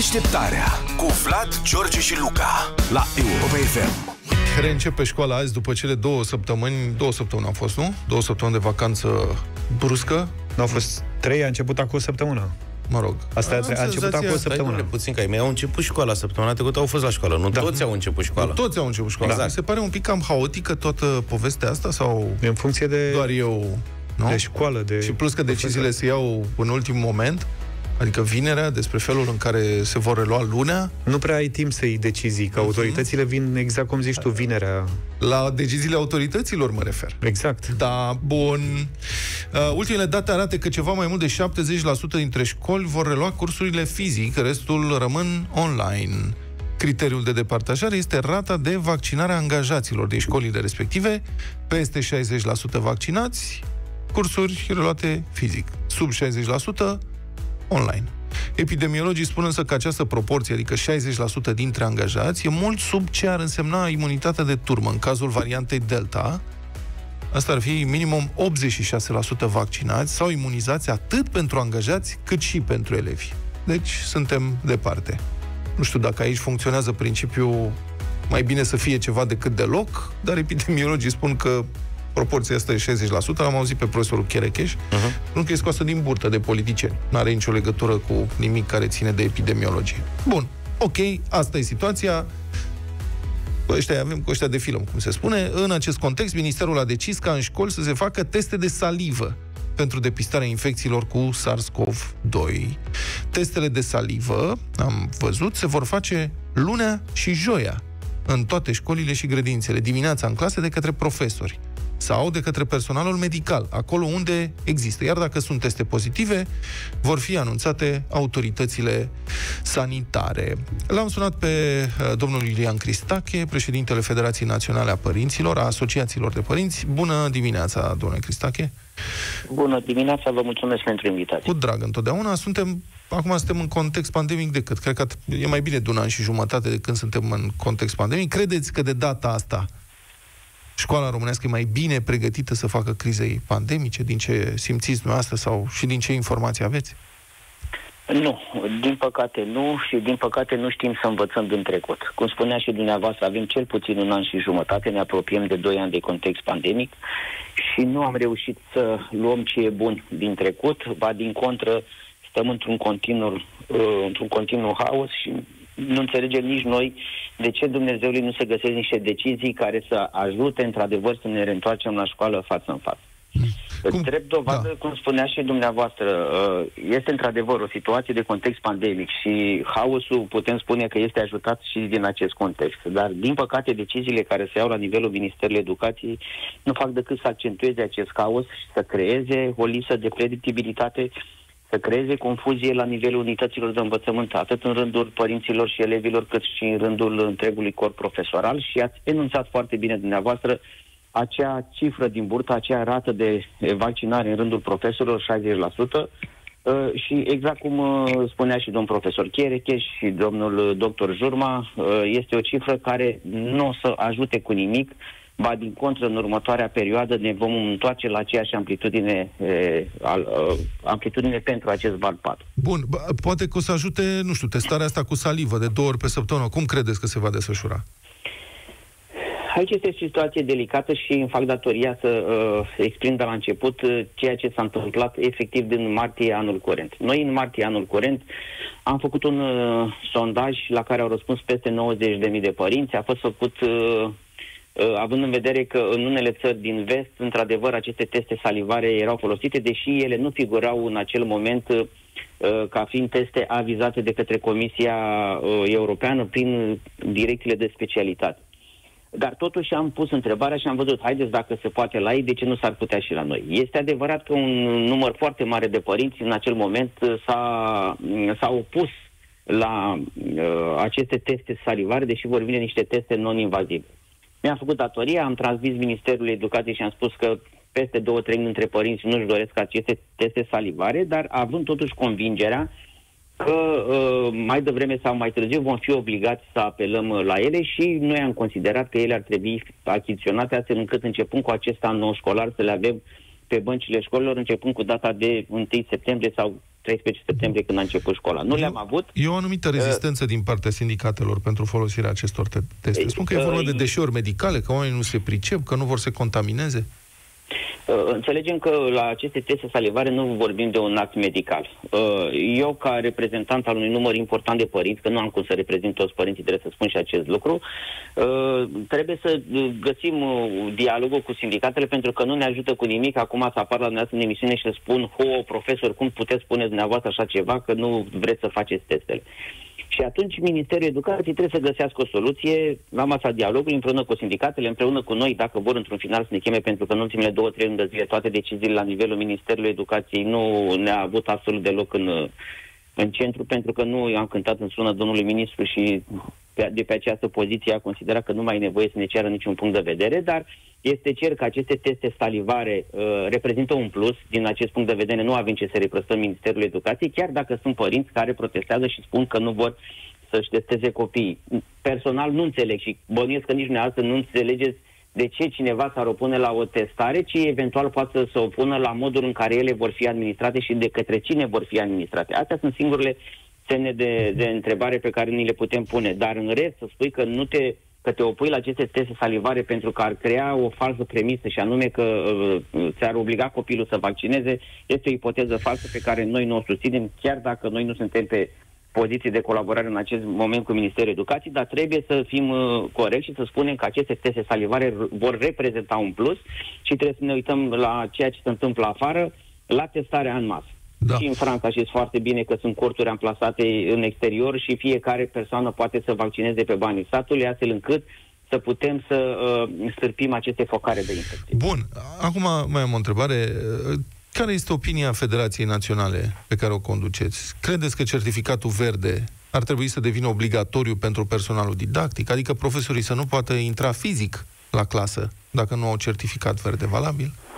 Deșteptarea cu Vlad, George și Luca la Europa FM. Reîncepe școala azi după cele două săptămâni, două săptămâni au fost, nu? Două săptămâni de vacanță bruscă. Nu au fost trei, a început acum o săptămână. Mă rog. Asta Am a început senzația- acum o Stai, săptămână. domnule, puțin, că ai mei au început școala săptămâna trecută, au fost la școală. Nu Da. toți au început școala. Toți au început școala. Exact. Mi se pare un pic cam haotică toată povestea asta sau În funcție de, doar eu, nu? de școală, de... Și plus că deciziile se iau în ultimul moment, adică vinerea, despre felul în care se vor relua lunea, Nu prea ai timp să iei decizii, că autoritățile vin exact cum zici tu, vinerea. la deciziile autorităților mă refer. Exact. Da, bun. Uh, ultimele date arată că ceva mai mult de 70% dintre școli vor relua cursurile fizic, restul rămân online. Criteriul de departajare este rata de vaccinare a angajaților din școlile respective. Peste 60% vaccinați, cursuri reluate fizic. Sub 60% online. Epidemiologii spun însă că această proporție, adică 60% dintre angajați, e mult sub ce ar însemna imunitatea de turmă în cazul variantei Delta, Asta ar fi minimum 86% vaccinați sau imunizați atât pentru angajați cât și pentru elevi. Deci suntem departe. Nu știu dacă aici funcționează principiul mai bine să fie ceva decât deloc, dar epidemiologii spun că proporția asta e 60%. L-am auzit pe profesorul Cherecheș, uh-huh. nu că e scoasă din burtă de politicieni. Nu are nicio legătură cu nimic care ține de epidemiologie. Bun, ok, asta e situația cu ăștia avem cu ăștia de film, cum se spune. În acest context, Ministerul a decis ca în școli să se facă teste de salivă pentru depistarea infecțiilor cu SARS-CoV-2. Testele de salivă, am văzut, se vor face lunea și joia în toate școlile și grădințele, dimineața în clase de către profesori sau de către personalul medical, acolo unde există. Iar dacă sunt teste pozitive, vor fi anunțate autoritățile sanitare. L-am sunat pe uh, domnul Ilian Cristache, președintele Federației Naționale a Părinților, a Asociațiilor de Părinți. Bună dimineața, domnule Cristache! Bună dimineața, vă mulțumesc pentru invitație. Cu drag întotdeauna. Suntem, acum suntem în context pandemic decât. Cred că e mai bine de un an și jumătate de când suntem în context pandemic. Credeți că de data asta școala românească e mai bine pregătită să facă crizei pandemice, din ce simțiți dumneavoastră sau și din ce informații aveți? Nu, din păcate nu și din păcate nu știm să învățăm din trecut. Cum spunea și dumneavoastră, avem cel puțin un an și jumătate, ne apropiem de 2 ani de context pandemic și nu am reușit să luăm ce e bun din trecut, ba din contră stăm într-un continuu, uh, într-un continuu haos și nu înțelegem nici noi de ce Dumnezeului nu se găsesc niște decizii care să ajute într-adevăr să ne reîntoarcem la școală față în față. Cum? Cum? Drept dovadă, Da. da. cum spunea și dumneavoastră, uh, este într-adevăr o situație de context pandemic și haosul putem spune că este ajutat și din acest context. Dar, din păcate, deciziile care se iau la nivelul Ministerului Educației nu fac decât să accentueze acest haos și să creeze o lipsă de predictibilitate să creeze confuzie la nivelul unităților de învățământ, atât în rândul părinților și elevilor, cât și în rândul întregului corp profesoral. Și ați enunțat foarte bine dumneavoastră acea cifră din burtă, acea rată de vaccinare în rândul profesorilor, 60%, Uh, și exact cum uh, spunea și domnul profesor Cherecheș și domnul uh, doctor Jurma, uh, este o cifră care nu o să ajute cu nimic, ba din contră, în următoarea perioadă ne vom întoarce la aceeași amplitudine, eh, al, uh, amplitudine pentru acest val 4. Bun, bă, poate că o să ajute, nu știu, testarea asta cu salivă de două ori pe săptămână. Cum credeți că se va desfășura? Aici este o situație delicată și îmi fac datoria să uh, exprim de la început uh, ceea ce s-a întâmplat efectiv din martie anul curent. Noi în martie anul curent am făcut un uh, sondaj la care au răspuns peste 90.000 de părinți. A fost făcut uh, uh, având în vedere că în unele țări din vest, într-adevăr, aceste teste salivare erau folosite, deși ele nu figurau în acel moment uh, ca fiind teste avizate de către Comisia uh, Europeană prin direcțiile de specialitate. Dar totuși am pus întrebarea și am văzut, haideți dacă se poate la ei, de ce nu s-ar putea și la noi? Este adevărat că un număr foarte mare de părinți în acel moment uh, s-a, s-a opus la uh, aceste teste salivare, deși vor vine niște teste non-invazive. Mi-am făcut datoria, am transmis Ministerului Educației și am spus că peste două treimi dintre părinți nu-și doresc aceste teste salivare, dar având totuși convingerea că uh, mai devreme sau mai târziu vom fi obligați să apelăm uh, la ele și noi am considerat că ele ar trebui achiziționate astfel încât începând cu acest an nou școlar să le avem pe băncile școlilor, începând cu data de 1 septembrie sau 13 septembrie când a început școala. Nu le-am avut. E o anumită rezistență uh, din partea sindicatelor pentru folosirea acestor te- teste. Spun că e vorba de deșeuri medicale, că oamenii nu se pricep, că nu vor să contamineze. Uh, înțelegem că la aceste teste salivare nu vorbim de un act medical. Uh, eu, ca reprezentant al unui număr important de părinți, că nu am cum să reprezint toți părinții, trebuie să spun și acest lucru, uh, trebuie să găsim dialogul cu sindicatele pentru că nu ne ajută cu nimic acum să apar la dumneavoastră în emisiune și să spun, ho, profesor, cum puteți spune dumneavoastră așa ceva, că nu vreți să faceți testele. Și atunci Ministerul Educației trebuie să găsească o soluție la masa dialogului împreună cu sindicatele, împreună cu noi, dacă vor într-un final să ne cheme, pentru că în ultimele două, trei luni de zile toate deciziile la nivelul Ministerului Educației nu ne-a avut absolut deloc în, în centru, pentru că nu am cântat în sună domnului ministru și de pe această poziție a considerat că nu mai e nevoie să ne ceară niciun punct de vedere, dar este cer că aceste teste salivare uh, reprezintă un plus. Din acest punct de vedere nu avem ce să reprăstăm Ministerul Educației, chiar dacă sunt părinți care protestează și spun că nu vor să-și testeze copiii. Personal nu înțeleg și bănuiesc că nici dumneavoastră nu înțelegeți de ce cineva s-ar opune la o testare, ci eventual poate să se opună la modul în care ele vor fi administrate și de către cine vor fi administrate. Astea sunt singurele semne de, de întrebare pe care ni le putem pune. Dar în rest, să spui că nu te că te opui la aceste teste salivare pentru că ar crea o falsă premisă și anume că uh, ți-ar obliga copilul să vaccineze, este o ipoteză falsă pe care noi nu o susținem, chiar dacă noi nu suntem pe poziții de colaborare în acest moment cu Ministerul Educației, dar trebuie să fim uh, corecți și să spunem că aceste teste salivare vor reprezenta un plus și trebuie să ne uităm la ceea ce se întâmplă afară, la testarea în masă. Da. Și în Franța știți foarte bine că sunt corturi amplasate în exterior și fiecare persoană poate să vaccineze pe banii statului, astfel încât să putem să uh, stârpim aceste focare de infecție. Bun. Acum mai am o întrebare. Care este opinia Federației Naționale pe care o conduceți? Credeți că certificatul verde ar trebui să devină obligatoriu pentru personalul didactic? Adică profesorii să nu poată intra fizic la clasă dacă nu au certificat verde valabil? Eu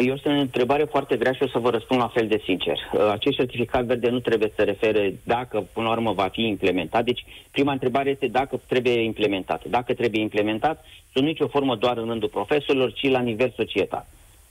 sunt o întrebare foarte grea și o să vă răspund la fel de sincer. Uh, acest certificat verde nu trebuie să se refere dacă, până la urmă, va fi implementat. Deci, prima întrebare este dacă trebuie implementat. Dacă trebuie implementat, sunt nicio formă doar în rândul profesorilor, ci la nivel societal.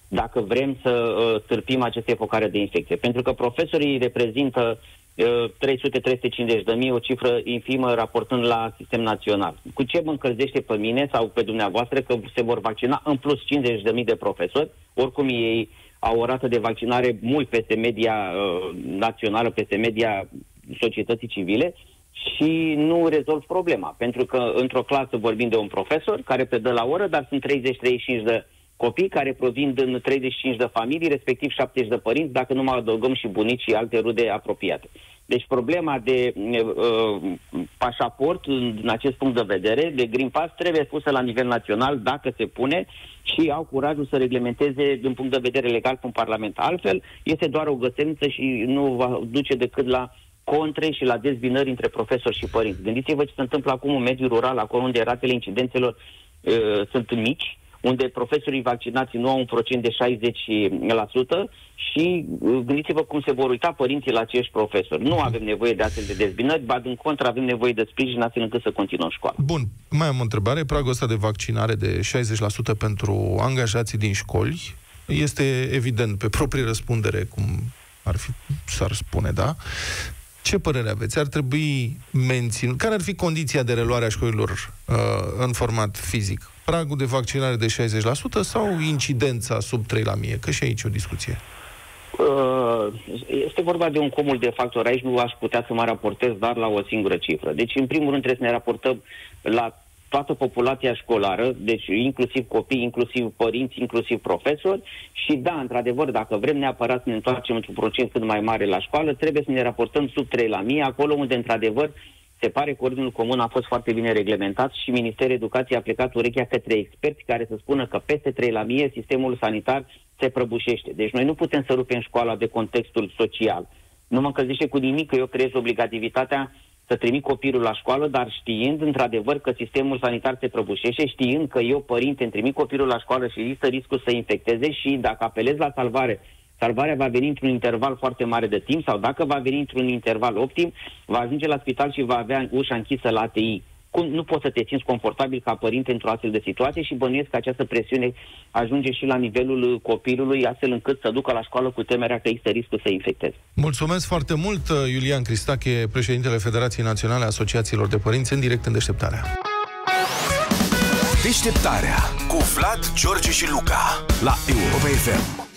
Dacă vrem să uh, târpim aceste focare de infecție. Pentru că profesorii reprezintă 300-350 de mii, o cifră infimă raportând la sistem național. Cu ce mă încălzește pe mine sau pe dumneavoastră că se vor vaccina în plus 50 de mii de profesori, oricum ei au o rată de vaccinare mult peste media uh, națională, peste media societății civile și nu rezolv problema. Pentru că într-o clasă vorbim de un profesor care predă la oră, dar sunt 30-35 de copii care provin din 35 de familii, respectiv 70 de părinți, dacă nu mai adăugăm și bunici și alte rude apropiate. Deci problema de uh, pașaport, în acest punct de vedere, de Green Pass, trebuie pusă la nivel național, dacă se pune, și au curajul să reglementeze din punct de vedere legal în Parlament. Altfel, este doar o găsenință și nu va duce decât la contre și la dezbinări între profesori și părinți. Gândiți-vă ce se întâmplă acum în mediul rural, acolo unde ratele incidențelor uh, sunt mici, unde profesorii vaccinați nu au un procent de 60% și uh, gândiți-vă cum se vor uita părinții la acești profesori. Nu avem nevoie de astfel de dezbinări, ba din contră avem nevoie de sprijin astfel încât să continuăm școala. Bun, mai am o întrebare. Pragul ăsta de vaccinare de 60% pentru angajații din școli este evident pe proprie răspundere, cum ar fi, s-ar spune, da? Ce părere aveți? Ar trebui menținut? Care ar fi condiția de reluare a școlilor uh, în format fizic? Pragul de vaccinare de 60% sau incidența sub 3 la mie? Că și aici o discuție. Uh, este vorba de un cumul de factori. Aici nu aș putea să mă raportez doar la o singură cifră. Deci, în primul rând, trebuie să ne raportăm la toată populația școlară, deci inclusiv copii, inclusiv părinți, inclusiv profesori și da, într-adevăr, dacă vrem neapărat să ne întoarcem într-un procent cât mai mare la școală, trebuie să ne raportăm sub 3 la mie, acolo unde într-adevăr se pare că ordinul comun a fost foarte bine reglementat și Ministerul Educației a plecat urechea către experți care să spună că peste 3 la mie sistemul sanitar se prăbușește. Deci noi nu putem să rupem școala de contextul social. Nu mă încălzește cu nimic că eu creez obligativitatea să trimit copilul la școală, dar știind într-adevăr că sistemul sanitar se prăbușește, știind că eu, părinte, îmi trimit copilul la școală și există riscul să infecteze și dacă apelez la salvare salvarea va veni într-un interval foarte mare de timp sau dacă va veni într-un interval optim, va ajunge la spital și va avea ușa închisă la ATI. cum nu poți să te simți confortabil ca părinte într-o astfel de situație și bănuiesc că această presiune ajunge și la nivelul copilului, astfel încât să ducă la școală cu temerea că există riscul să infecteze. Mulțumesc foarte mult, Iulian Cristache, președintele Federației Naționale a Asociațiilor de Părinți, în direct în deșteptarea. Deșteptarea cu Vlad, George și Luca la Europa FM.